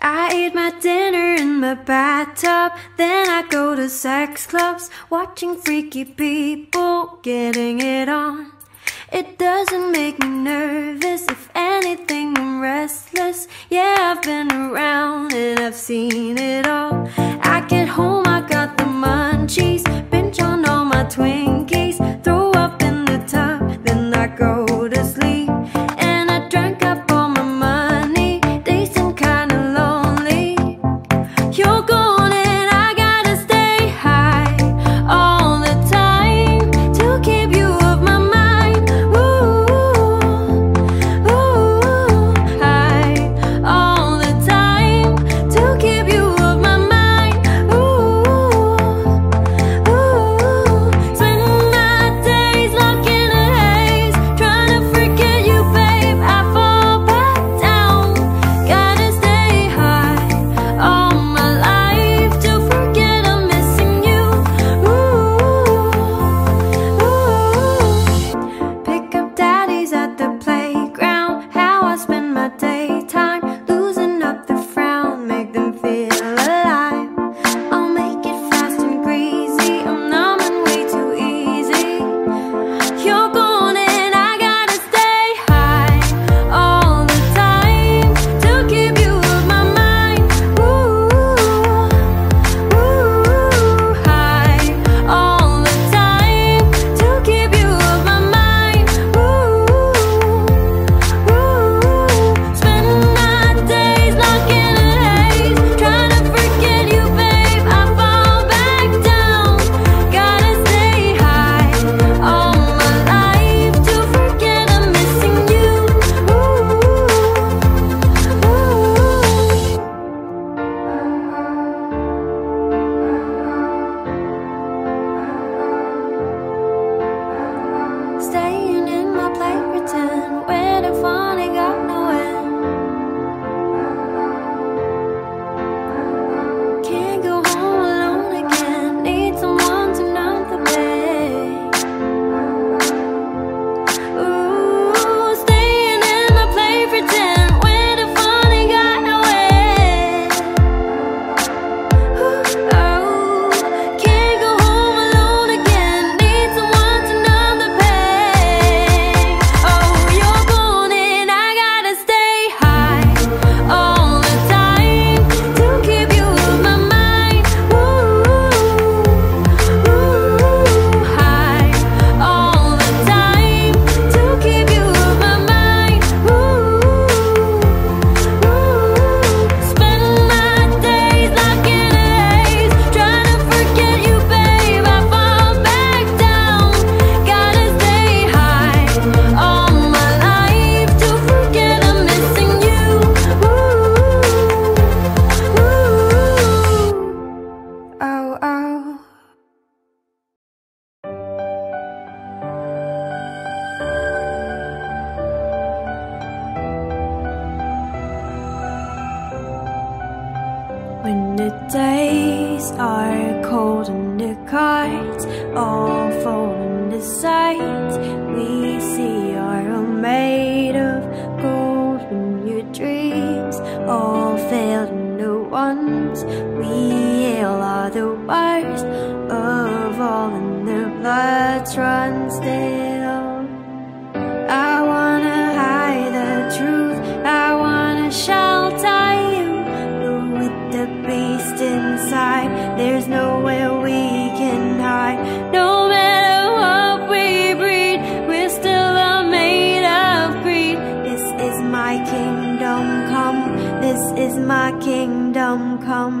I eat my dinner in my bathtub, then I go to sex clubs, watching freaky people getting it on. It doesn't make me nervous, if anything, I'm restless. Yeah, I've been around and I've seen it all. I get home, I got the munchies, binge on all my Twinkies. is my kingdom come.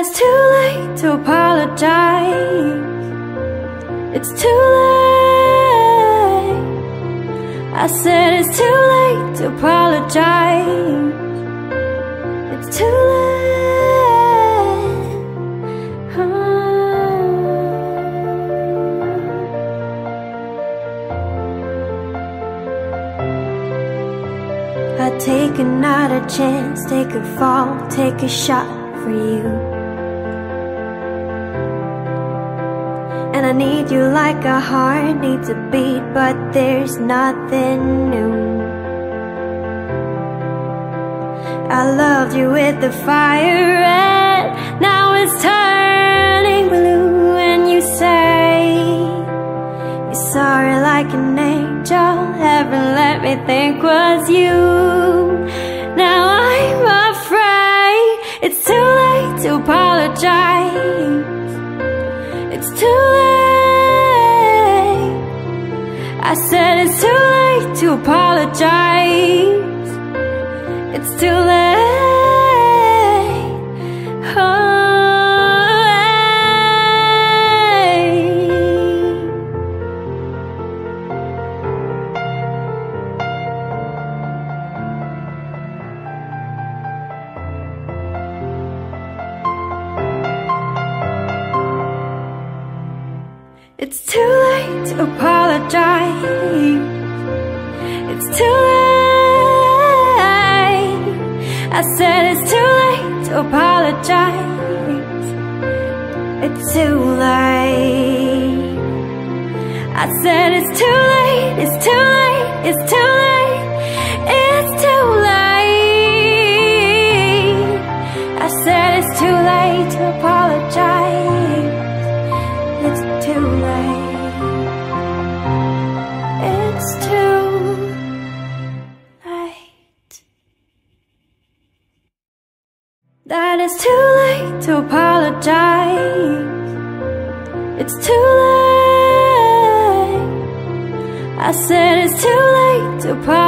it's too late to apologize. It's too late. I said it's too late to apologize. It's too late. I take another chance, take a fall, take a shot for you. I need you like a heart needs a beat, but there's nothing new. I loved you with the fire red, now it's turning blue, and you say you're sorry like an angel, heaven let me think was you. Apologize. It's too late. Too late. I said it's too late. It's too late. It's too late. Goodbye.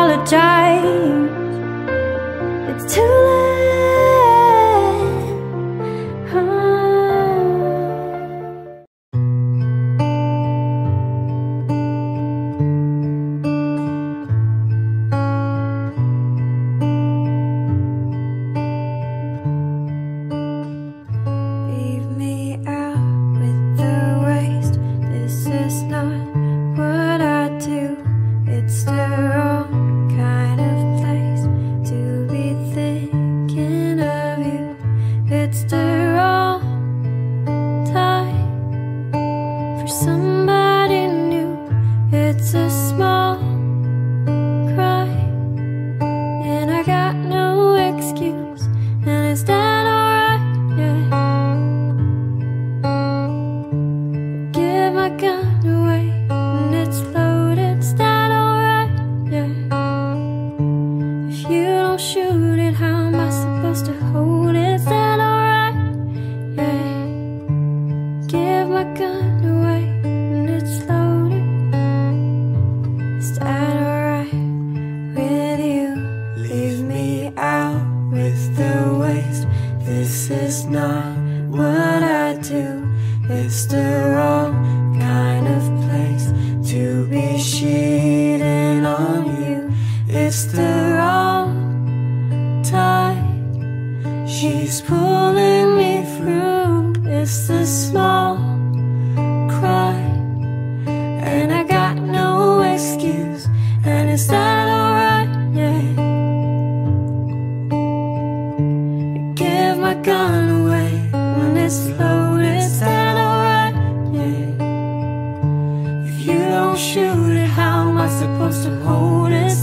She's pulling me through. It's the small cry, and I got no excuse. And it's not alright? Yeah. Give my gun away when it's loaded. It's alright? Yeah. If you don't shoot it, how am I supposed to hold it?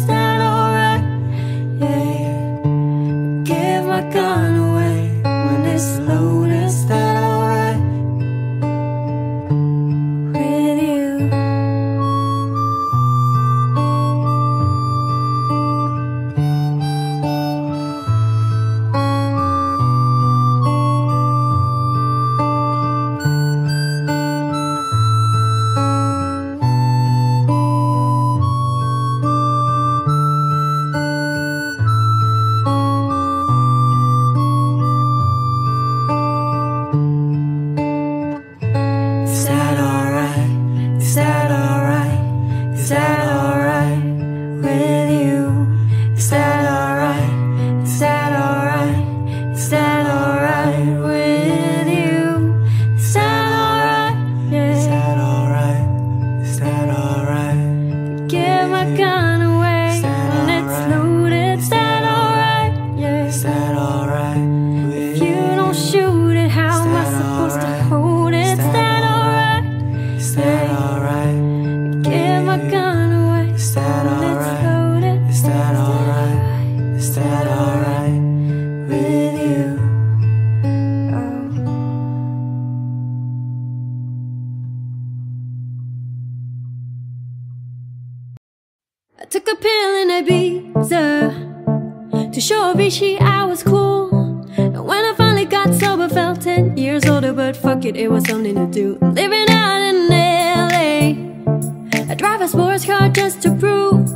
I was cool. And when I finally got sober, felt 10 years older, but fuck it, it was something to do. i living out in LA. I drive a sports car just to prove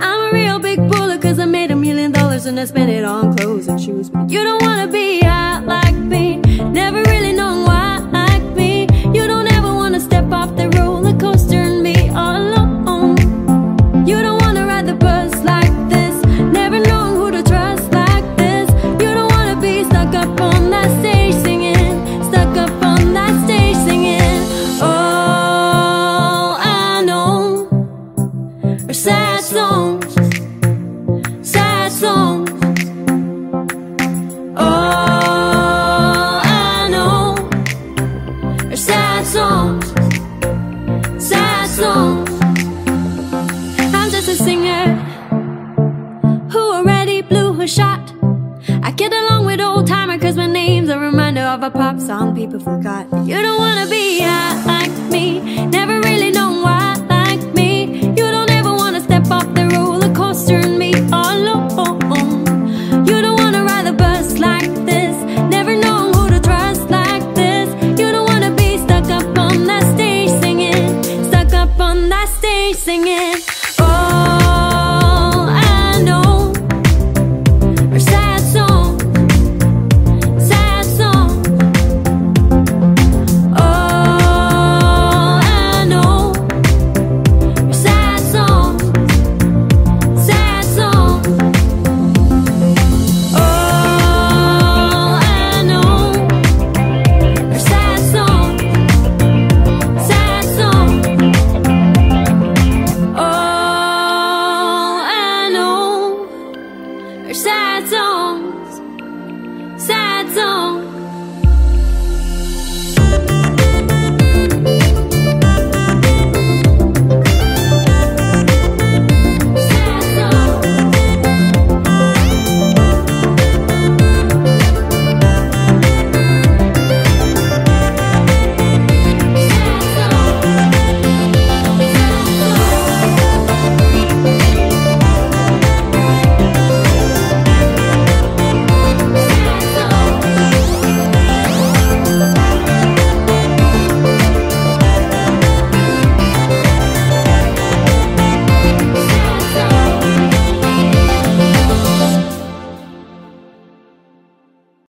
I'm a real big baller, cause I made a million dollars and I spent it on clothes and shoes. You don't wanna be are sad songs, sad songs. All I know are sad songs, sad songs. I'm just a singer who already blew her shot. I get along with old timer cause my name's a reminder of a pop song people forgot. You don't wanna be like me, never really know.